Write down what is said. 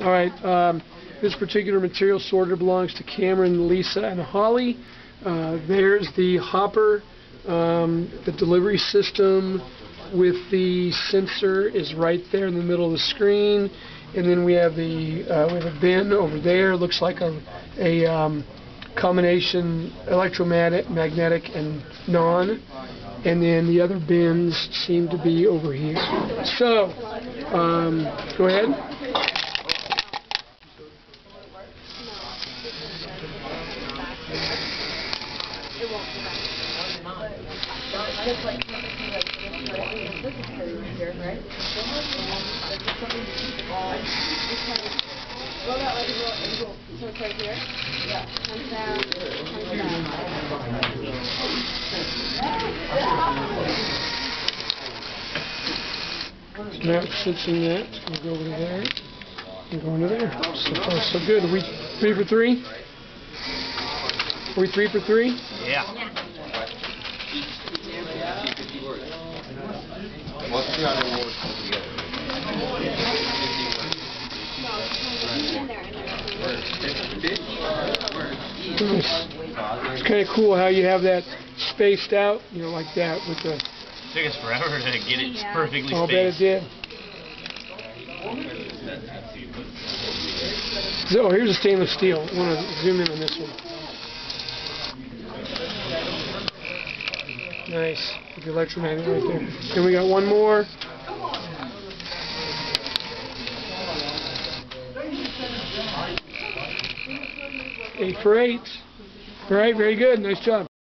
All right, um, this particular material sorter belongs to Cameron, Lisa, and Holly. Uh, there's the hopper, um, the delivery system with the sensor is right there in the middle of the screen. And then we have the, uh, we have a bin over there, looks like a, a, um, combination electromagnetic, magnetic and non. And then the other bins seem to be over here. So, um, go ahead. Roll that like a roll, roll. So it's right here? Yeah. Comes down, comes down. Now it sits in that, it's gonna go over to there, and go into there. So far, so good. Are we three for three? Are we three for three? Yeah. Let's see how they work together. It's kinda cool how you have that spaced out, you know, like that with the, Took us forever to get it Yeah. perfectly I'll bet it spaced. did. So, oh, here's a stainless steel. I wanna zoom in on this one. Nice, with the electromagnet right there. And we got one more. Eight for eight. All right, very good. Nice job.